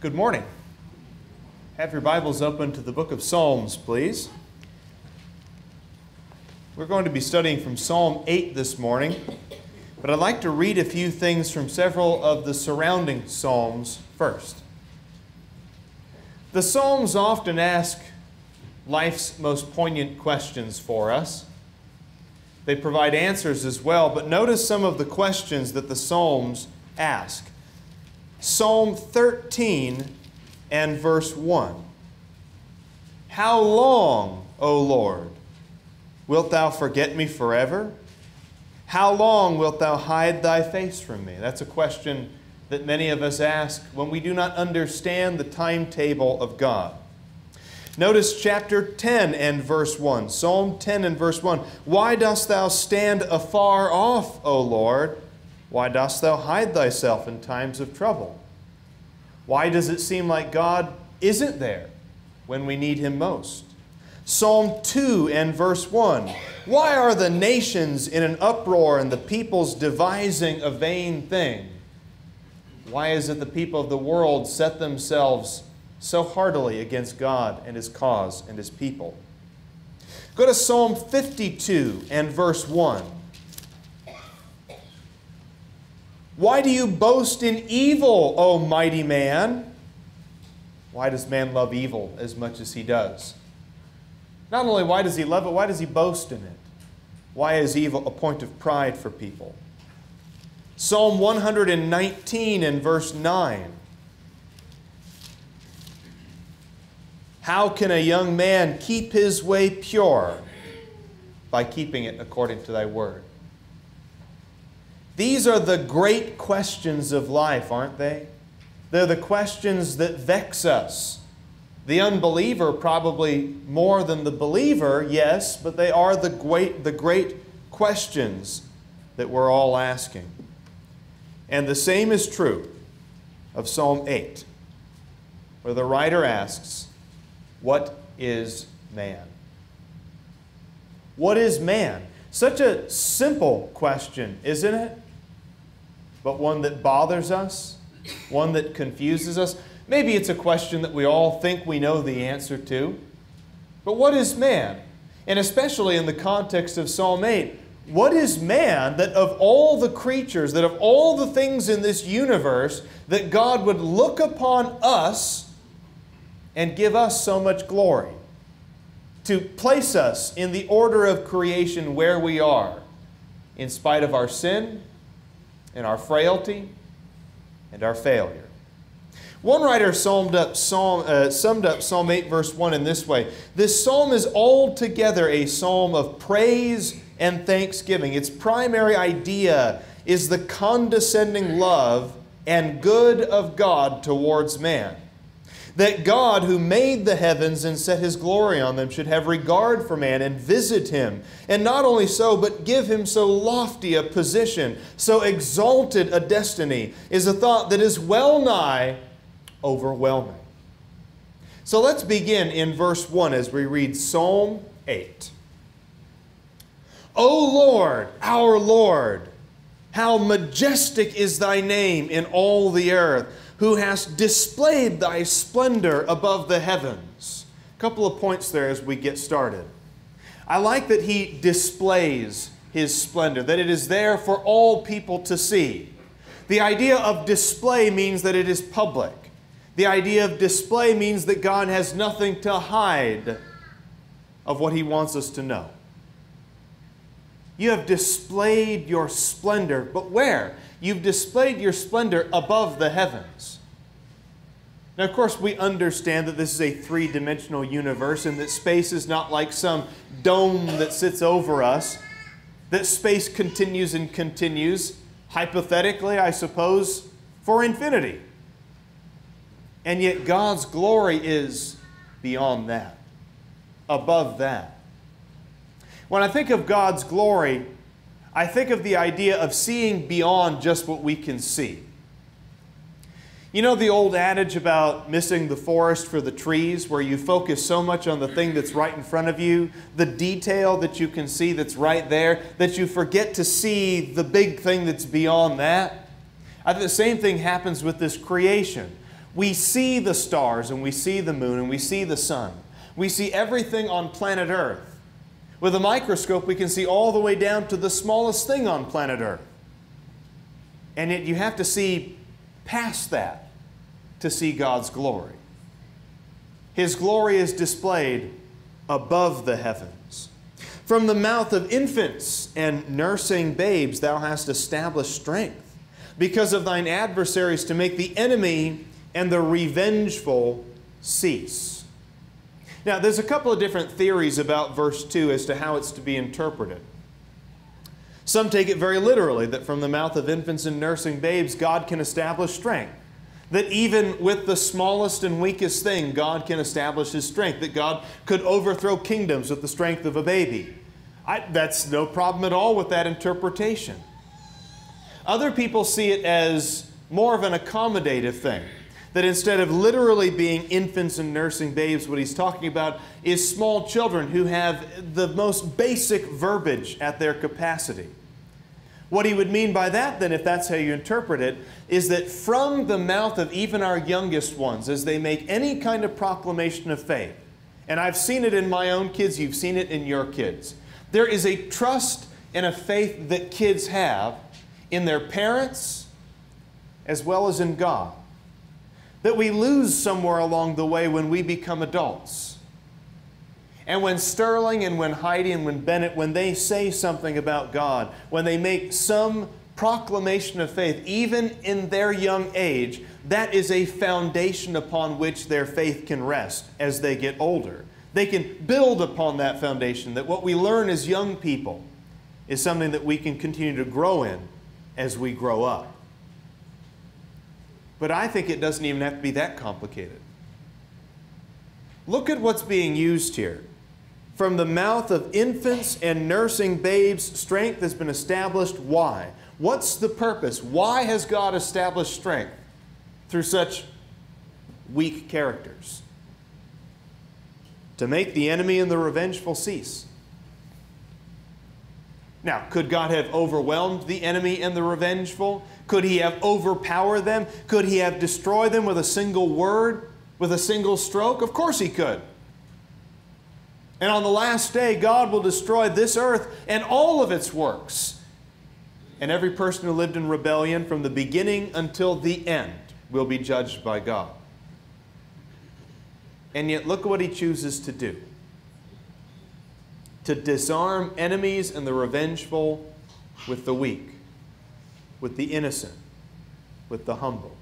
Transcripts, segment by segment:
Good morning. Have your Bibles open to the book of Psalms, please. We're going to be studying from Psalm 8 this morning, but I'd like to read a few things from several of the surrounding Psalms first. The Psalms often ask life's most poignant questions for us. They provide answers as well, but notice some of the questions that the Psalms ask. Psalm 13 and verse 1. How long, O Lord, wilt thou forget me forever? How long wilt thou hide thy face from me? That's a question that many of us ask when we do not understand the timetable of God. Notice chapter 10 and verse 1. Psalm 10 and verse 1. Why dost thou stand afar off, O Lord? Why dost thou hide thyself in times of trouble? Why does it seem like God isn't there when we need him most? Psalm 2 and verse 1. Why are the nations in an uproar and the peoples devising a vain thing? Why is it the people of the world set themselves so heartily against God and his cause and his people? Go to Psalm 52 and verse 1. Why do you boast in evil, O mighty man? Why does man love evil as much as he does? Not only why does he love it, why does he boast in it? Why is evil a point of pride for people? Psalm 119 and verse 9. How can a young man keep his way pure? By keeping it according to thy word. These are the great questions of life, aren't they? They're the questions that vex us. The unbeliever, probably more than the believer, yes, but they are the great, the great questions that we're all asking. And the same is true of Psalm 8, where the writer asks, What is man? What is man? Such a simple question, isn't it? But one that bothers us, one that confuses us. Maybe it's a question that we all think we know the answer to. But what is man? And especially in the context of Psalm 8, what is man that of all the creatures, that of all the things in this universe, that God would look upon us and give us so much glory? To place us in the order of creation where we are, in spite of our sin, in our frailty and our failure. One writer summed up Psalm, uh, summed up Psalm 8, verse 1 in this way This psalm is altogether a psalm of praise and thanksgiving. Its primary idea is the condescending love and good of God towards man that God, who made the heavens and set his glory on them, should have regard for man and visit him. And not only so, but give him so lofty a position, so exalted a destiny, is a thought that is well nigh overwhelming. So let's begin in verse 1 as we read Psalm 8. O Lord, our Lord, how majestic is thy name in all the earth who hast displayed thy splendor above the heavens. A couple of points there as we get started. I like that he displays his splendor, that it is there for all people to see. The idea of display means that it is public. The idea of display means that God has nothing to hide of what he wants us to know. You have displayed your splendor, but where? You've displayed your splendor above the heavens. Now, of course, we understand that this is a three dimensional universe and that space is not like some dome that sits over us, that space continues and continues, hypothetically, I suppose, for infinity. And yet, God's glory is beyond that, above that. When I think of God's glory, I think of the idea of seeing beyond just what we can see. You know the old adage about missing the forest for the trees, where you focus so much on the thing that's right in front of you, the detail that you can see that's right there, that you forget to see the big thing that's beyond that? I think the same thing happens with this creation. We see the stars and we see the moon and we see the sun. We see everything on planet Earth. With a microscope, we can see all the way down to the smallest thing on planet Earth. And yet, you have to see past that to see God's glory. His glory is displayed above the heavens. From the mouth of infants and nursing babes, thou hast established strength because of thine adversaries to make the enemy and the revengeful cease. Now, there's a couple of different theories about verse 2 as to how it's to be interpreted. Some take it very literally that from the mouth of infants and nursing babes, God can establish strength. That even with the smallest and weakest thing, God can establish His strength. That God could overthrow kingdoms with the strength of a baby. I, that's no problem at all with that interpretation. Other people see it as more of an accommodative thing. That instead of literally being infants and nursing babes, what he's talking about is small children who have the most basic verbiage at their capacity. What he would mean by that, then, if that's how you interpret it, is that from the mouth of even our youngest ones, as they make any kind of proclamation of faith, and I've seen it in my own kids, you've seen it in your kids, there is a trust and a faith that kids have in their parents as well as in God that we lose somewhere along the way when we become adults. And when Sterling and when Heidi and when Bennett, when they say something about God, when they make some proclamation of faith, even in their young age, that is a foundation upon which their faith can rest as they get older. They can build upon that foundation, that what we learn as young people is something that we can continue to grow in as we grow up. But I think it doesn't even have to be that complicated. Look at what's being used here. From the mouth of infants and nursing babes, strength has been established. Why? What's the purpose? Why has God established strength through such weak characters? To make the enemy and the revengeful cease. Now, could God have overwhelmed the enemy and the revengeful? Could he have overpowered them? Could he have destroyed them with a single word, with a single stroke? Of course he could. And on the last day, God will destroy this earth and all of its works. And every person who lived in rebellion from the beginning until the end will be judged by God. And yet, look what he chooses to do to disarm enemies and the revengeful with the weak with the innocent, with the humble.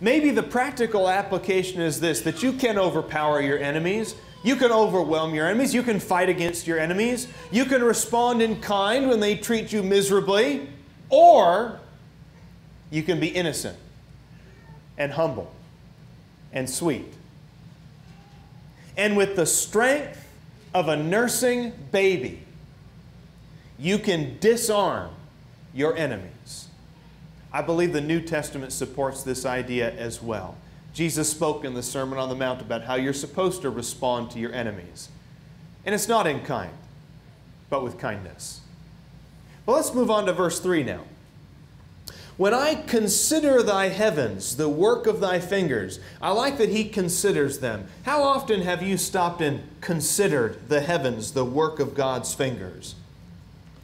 Maybe the practical application is this that you can overpower your enemies. You can overwhelm your enemies. You can fight against your enemies. You can respond in kind when they treat you miserably. Or you can be innocent and humble and sweet. And with the strength of a nursing baby, you can disarm your enemies. I believe the New Testament supports this idea as well. Jesus spoke in the Sermon on the Mount about how you're supposed to respond to your enemies. And it's not in kind, but with kindness. Well, let's move on to verse 3 now. When I consider thy heavens, the work of thy fingers, I like that he considers them. How often have you stopped and considered the heavens, the work of God's fingers?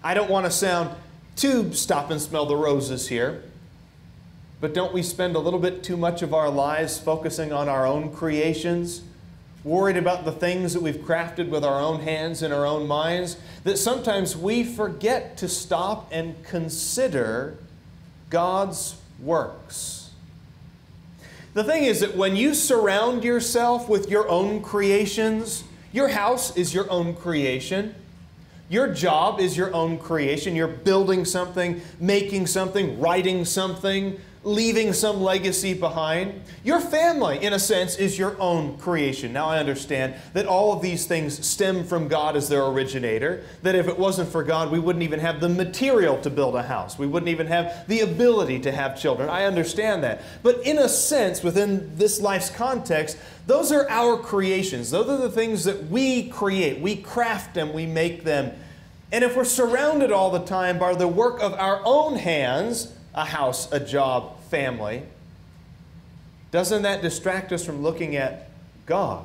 I don't want to sound too stop and smell the roses here, but don't we spend a little bit too much of our lives focusing on our own creations, worried about the things that we've crafted with our own hands and our own minds, that sometimes we forget to stop and consider God's works? The thing is that when you surround yourself with your own creations, your house is your own creation. Your job is your own creation. You're building something, making something, writing something, leaving some legacy behind. Your family, in a sense, is your own creation. Now, I understand that all of these things stem from God as their originator, that if it wasn't for God, we wouldn't even have the material to build a house. We wouldn't even have the ability to have children. I understand that. But in a sense, within this life's context, those are our creations. Those are the things that we create. We craft them, we make them. And if we're surrounded all the time by the work of our own hands, a house, a job, family, doesn't that distract us from looking at God?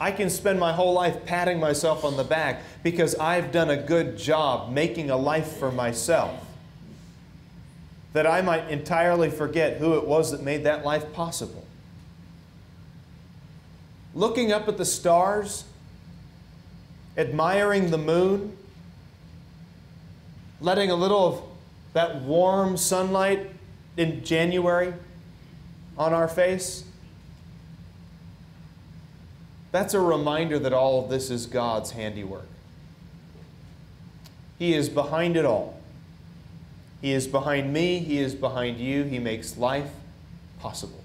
I can spend my whole life patting myself on the back because I've done a good job making a life for myself. That I might entirely forget who it was that made that life possible. Looking up at the stars, admiring the moon, letting a little of that warm sunlight in January on our face that's a reminder that all of this is God's handiwork. He is behind it all. He is behind me, He is behind you. He makes life possible.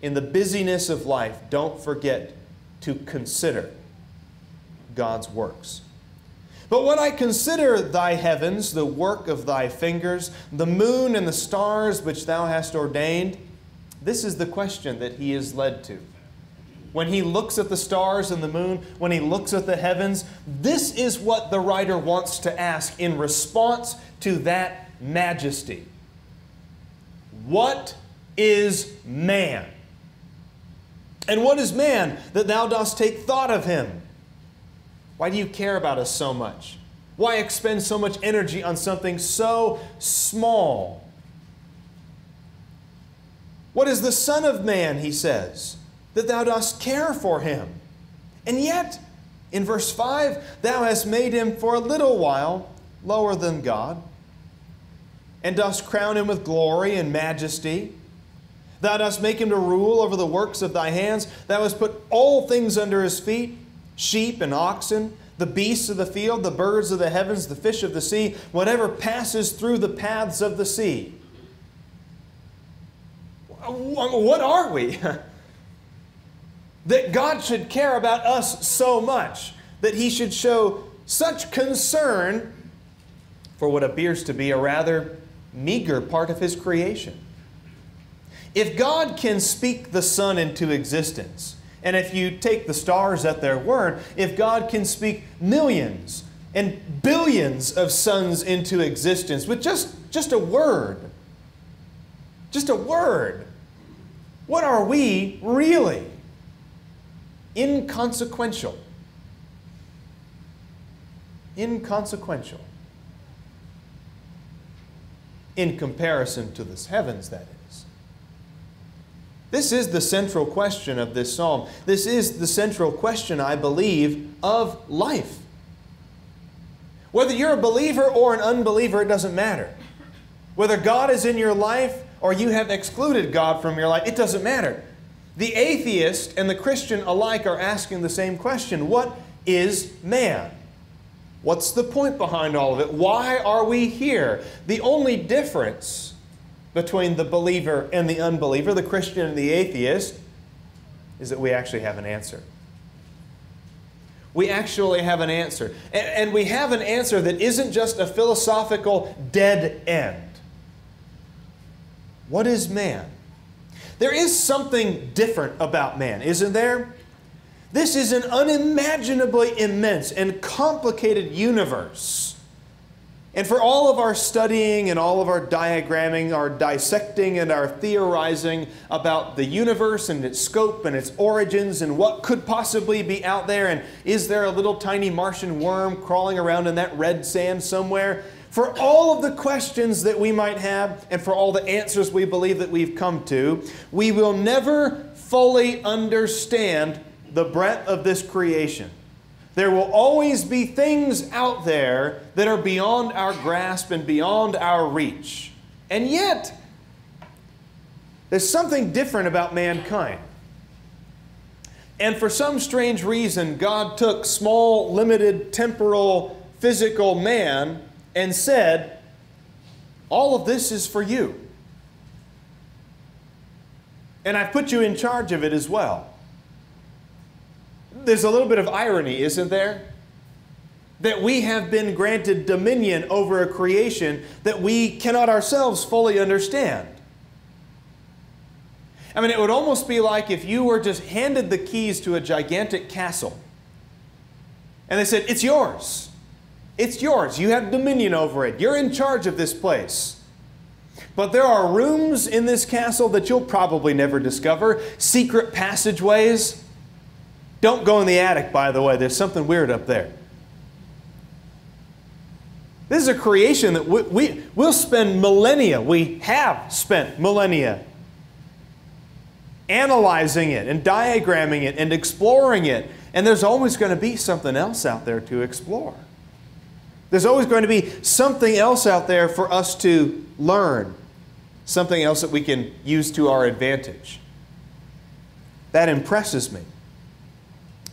In the busyness of life, don't forget to consider God's works. But when I consider thy heavens, the work of thy fingers, the moon and the stars which thou hast ordained, this is the question that he is led to. When he looks at the stars and the moon, when he looks at the heavens, this is what the writer wants to ask in response to that majesty. What is man? And what is man that thou dost take thought of him? Why do you care about us so much? Why expend so much energy on something so small? What is the Son of Man, he says, that thou dost care for him? And yet, in verse 5, thou hast made him for a little while lower than God, and dost crown him with glory and majesty. Thou dost make him to rule over the works of thy hands. Thou hast put all things under his feet sheep and oxen, the beasts of the field, the birds of the heavens, the fish of the sea, whatever passes through the paths of the sea. What are we? that God should care about us so much, that He should show such concern for what appears to be a rather meager part of His creation. If God can speak the sun into existence, and if you take the stars at their word, if God can speak millions and billions of suns into existence with just, just a word, just a word, what are we really? Inconsequential. Inconsequential. In comparison to the heavens, that is. This is the central question of this psalm. This is the central question, I believe, of life. Whether you're a believer or an unbeliever, it doesn't matter. Whether God is in your life or you have excluded God from your life, it doesn't matter. The atheist and the Christian alike are asking the same question What is man? What's the point behind all of it? Why are we here? The only difference between the believer and the unbeliever, the Christian and the atheist, is that we actually have an answer. We actually have an answer. And, we have an answer that isn't just a philosophical dead end. What is man? There is something different about man, isn't there? This is an unimaginably immense and complicated universe. And for all of our studying and all of our diagramming, our dissecting and our theorizing about the universe and its scope and its origins and what could possibly be out there, and is there a little tiny Martian worm crawling around in that red sand somewhere? For all of the questions that we might have and for all the answers we believe that we've come to, we will never fully understand the breadth of this creation. There will always be things out there that are beyond our grasp and beyond our reach. And yet, there's something different about mankind. And for some strange reason, God took small, limited, temporal, physical man and said, All of this is for you. And I've put you in charge of it as well. There's a little bit of irony, isn't there? That we have been granted dominion over a creation that we cannot ourselves fully understand. I mean, it would almost be like if you were just handed the keys to a gigantic castle and they said, It's yours. It's yours. You have dominion over it. You're in charge of this place. But there are rooms in this castle that you'll probably never discover, secret passageways. Don't go in the attic, by the way, there's something weird up there. This is a creation that we, we, will spend millennia, we have spent millennia analyzing it and diagramming it and exploring it. And there's always going to be something else out there to explore. There's always going to be something else out there for us to learn, something else that we can use to our advantage. That impresses me.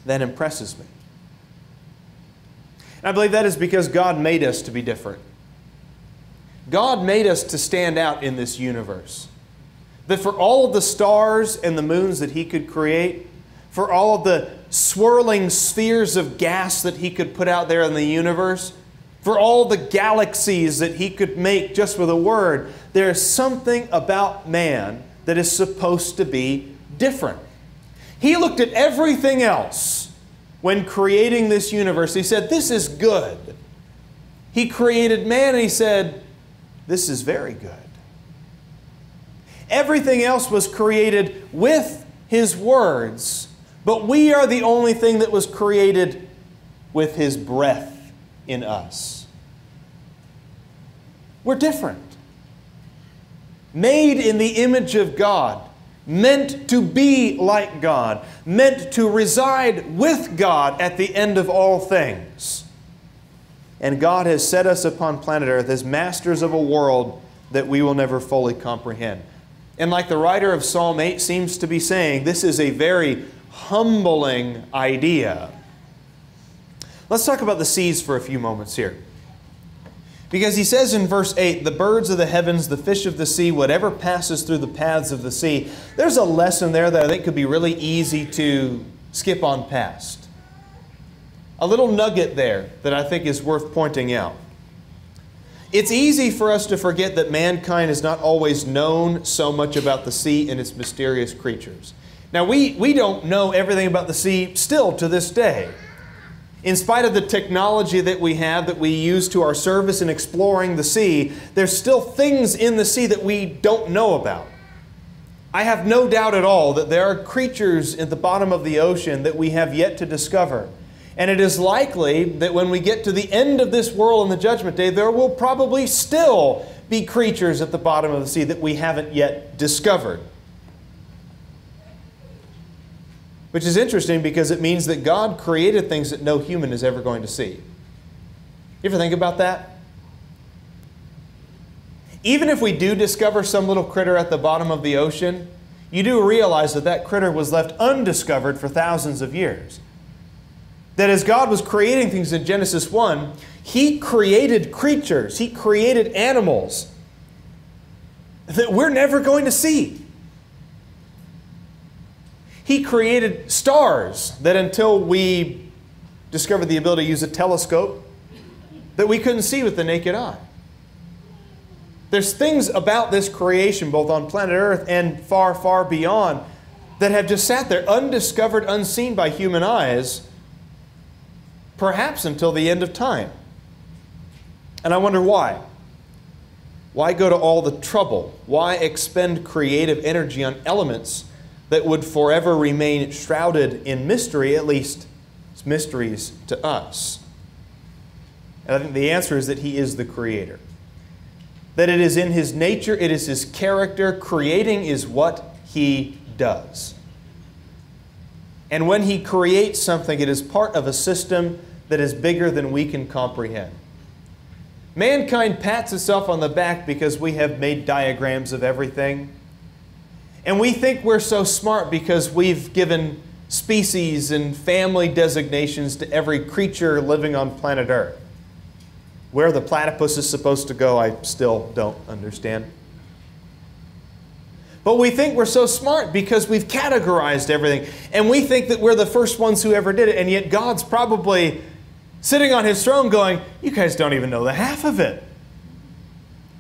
That impresses me. And I believe that is because God made us to be different. God made us to stand out in this universe. That for all of the stars and the moons that He could create, for all of the swirling spheres of gas that He could put out there in the universe, for all the galaxies that He could make just with a word, there is something about man that is supposed to be different. He looked at everything else when creating this universe, he said, This is good. He created man and he said, This is very good. Everything else was created with his words, but we are the only thing that was created with his breath in us. We're different. Made in the image of God meant to be like God, meant to reside with God at the end of all things. And God has set us upon planet Earth as masters of a world that we will never fully comprehend. And like the writer of Psalm 8 seems to be saying, this is a very humbling idea. Let's talk about the seas for a few moments here. Because he says in verse 8, the birds of the heavens, the fish of the sea, whatever passes through the paths of the sea. There's a lesson there that I think could be really easy to skip on past. A little nugget there that I think is worth pointing out. It's easy for us to forget that mankind has not always known so much about the sea and its mysterious creatures. Now, we, we don't know everything about the sea still to this day. In spite of the technology that we have that we use to our service in exploring the sea, there's still things in the sea that we don't know about. I have no doubt at all that there are creatures at the bottom of the ocean that we have yet to discover. And it is likely that when we get to the end of this world in the judgment day, there will probably still be creatures at the bottom of the sea that we haven't yet discovered. Which is interesting because it means that God created things that no human is ever going to see. You ever think about that? Even if we do discover some little critter at the bottom of the ocean, you do realize that that critter was left undiscovered for thousands of years. That as God was creating things in Genesis 1, He created creatures, He created animals that we're never going to see. He created stars that until we discovered the ability to use a telescope, that we couldn't see with the naked eye. There's things about this creation, both on planet Earth and far, far beyond, that have just sat there undiscovered, unseen by human eyes, perhaps until the end of time. And I wonder why. Why go to all the trouble? Why expend creative energy on elements that would forever remain shrouded in mystery, at least mysteries to us? And I think the answer is that He is the Creator. That it is in His nature, it is His character. Creating is what He does. And when He creates something, it is part of a system that is bigger than we can comprehend. Mankind pats itself on the back because we have made diagrams of everything. And we think we're so smart because we've given species and family designations to every creature living on planet Earth. Where the platypus is supposed to go, I still don't understand. But we think we're so smart because we've categorized everything. And we think that we're the first ones who ever did it. And yet God's probably sitting on his throne going, You guys don't even know the half of it.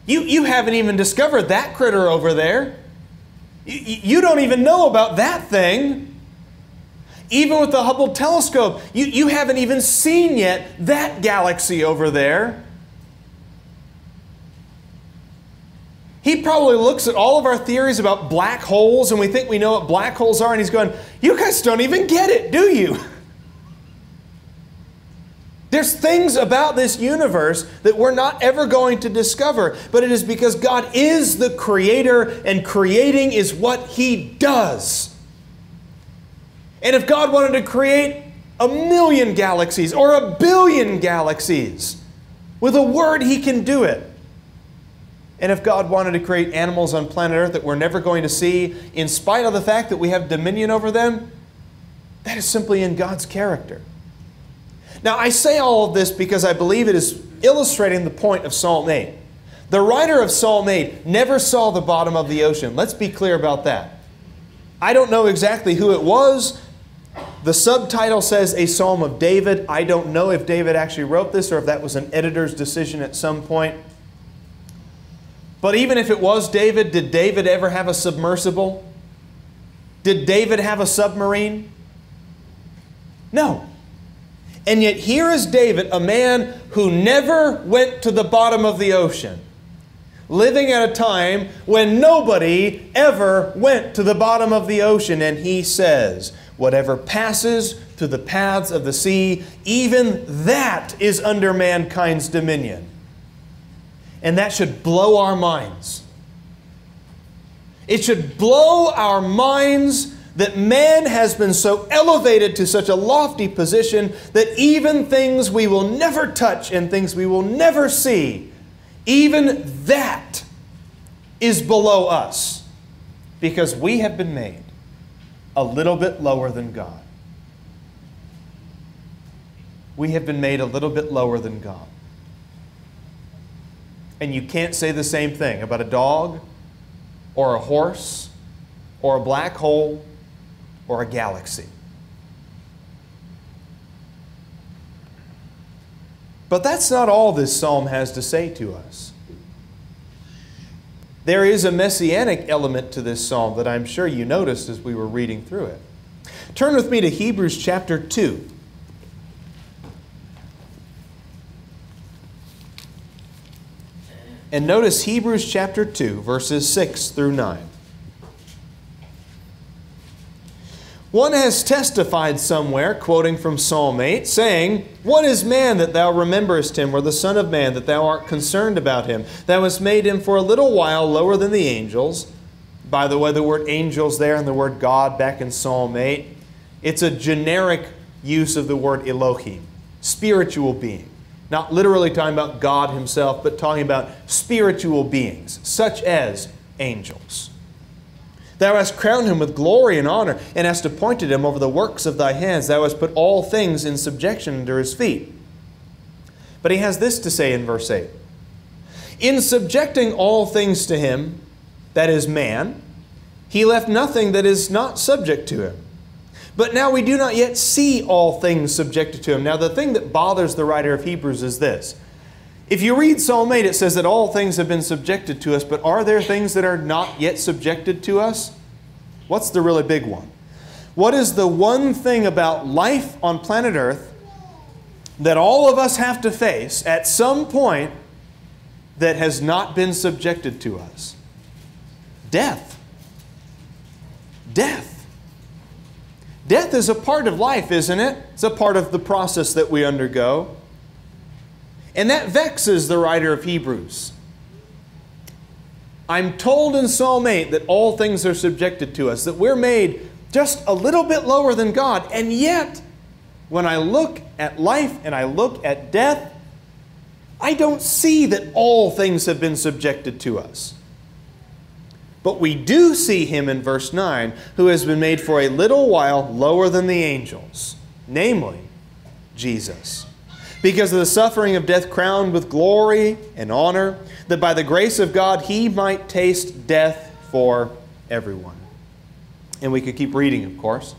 You, you haven't even discovered that critter over there. You don't even know about that thing. Even with the Hubble telescope, you, you haven't even seen yet that galaxy over there. He probably looks at all of our theories about black holes and we think we know what black holes are, and he's going, You guys don't even get it, do you? There's things about this universe that we're not ever going to discover, but it is because God is the creator and creating is what He does. And if God wanted to create a million galaxies or a billion galaxies, with a word He can do it. And if God wanted to create animals on planet Earth that we're never going to see, in spite of the fact that we have dominion over them, that is simply in God's character. Now, I say all of this because I believe it is illustrating the point of Psalm 8. The writer of Psalm 8 never saw the bottom of the ocean. Let's be clear about that. I don't know exactly who it was. The subtitle says a psalm of David. I don't know if David actually wrote this or if that was an editor's decision at some point. But even if it was David, did David ever have a submersible? Did David have a submarine? No. And yet, here is David, a man who never went to the bottom of the ocean, living at a time when nobody ever went to the bottom of the ocean. And he says, Whatever passes through the paths of the sea, even that is under mankind's dominion. And that should blow our minds. It should blow our minds that man has been so elevated to such a lofty position that even things we will never touch and things we will never see, even that is below us because we have been made a little bit lower than God. We have been made a little bit lower than God. And you can't say the same thing about a dog or a horse or a black hole or a galaxy. But that's not all this psalm has to say to us. There is a messianic element to this psalm that I'm sure you noticed as we were reading through it. Turn with me to Hebrews chapter 2. And notice Hebrews chapter 2, verses 6 through 9. One has testified somewhere, quoting from Psalm 8, saying, What is man that thou rememberest him, or the Son of Man that thou art concerned about him? Thou hast made him for a little while lower than the angels. By the way, the word angels there and the word God back in Psalm 8, it's a generic use of the word Elohim, spiritual being. Not literally talking about God himself, but talking about spiritual beings, such as angels. Thou hast crowned him with glory and honor, and hast appointed him over the works of thy hands. Thou hast put all things in subjection under his feet. But he has this to say in verse 8 In subjecting all things to him, that is man, he left nothing that is not subject to him. But now we do not yet see all things subjected to him. Now, the thing that bothers the writer of Hebrews is this. If you read Psalm 8, it says that all things have been subjected to us, but are there things that are not yet subjected to us? What's the really big one? What is the one thing about life on planet Earth that all of us have to face at some point that has not been subjected to us? Death. Death. Death is a part of life, isn't it? It's a part of the process that we undergo. And that vexes the writer of Hebrews. I'm told in Psalm 8 that all things are subjected to us, that we're made just a little bit lower than God. And yet, when I look at life and I look at death, I don't see that all things have been subjected to us. But we do see him in verse 9, who has been made for a little while lower than the angels, namely Jesus. Because of the suffering of death, crowned with glory and honor, that by the grace of God he might taste death for everyone. And we could keep reading, of course.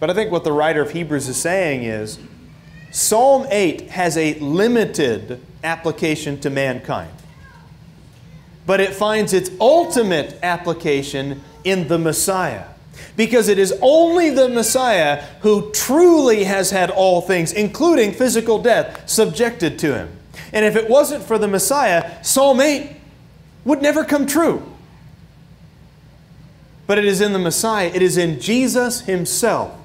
But I think what the writer of Hebrews is saying is Psalm 8 has a limited application to mankind but it finds its ultimate application in the Messiah. Because it is only the Messiah who truly has had all things, including physical death, subjected to him. And if it wasn't for the Messiah, Psalm 8 would never come true. But it is in the Messiah, it is in Jesus Himself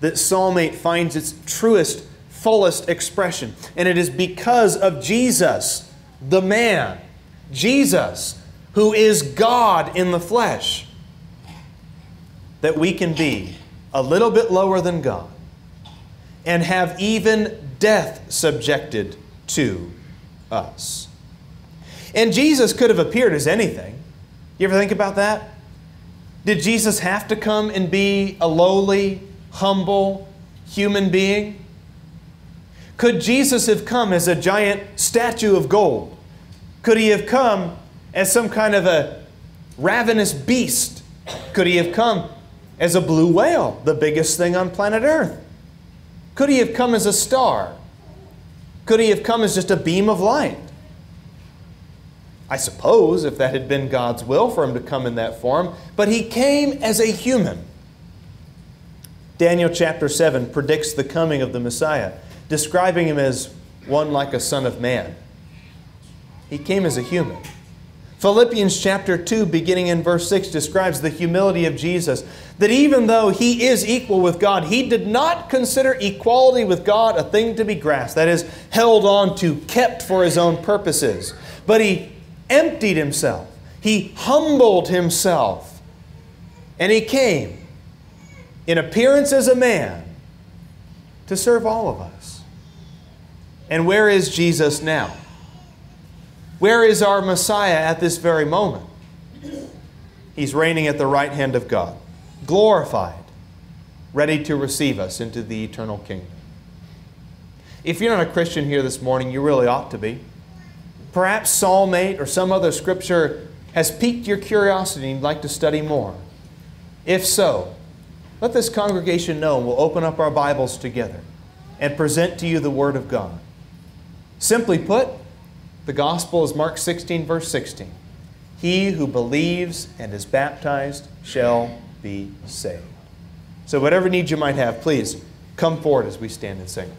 that Psalm 8 finds its truest, fullest expression. And it is because of Jesus, the man, Jesus, who is God in the flesh, that we can be a little bit lower than God and have even death subjected to us. And Jesus could have appeared as anything. You ever think about that? Did Jesus have to come and be a lowly, humble human being? Could Jesus have come as a giant statue of gold? Could he have come as some kind of a ravenous beast? Could he have come as a blue whale, the biggest thing on planet Earth? Could he have come as a star? Could he have come as just a beam of light? I suppose, if that had been God's will for him to come in that form, but he came as a human. Daniel chapter 7 predicts the coming of the Messiah, describing him as one like a son of man. He came as a human. Philippians chapter 2, beginning in verse 6, describes the humility of Jesus. That even though he is equal with God, he did not consider equality with God a thing to be grasped, that is, held on to, kept for his own purposes. But he emptied himself, he humbled himself, and he came in appearance as a man to serve all of us. And where is Jesus now? Where is our Messiah at this very moment? He's reigning at the right hand of God, glorified, ready to receive us into the eternal kingdom. If you're not a Christian here this morning, you really ought to be. Perhaps Psalm 8 or some other scripture has piqued your curiosity and you'd like to study more. If so, let this congregation know and we'll open up our Bibles together and present to you the Word of God. Simply put, the gospel is Mark 16, verse 16. He who believes and is baptized shall be saved. So, whatever needs you might have, please come forward as we stand and sing.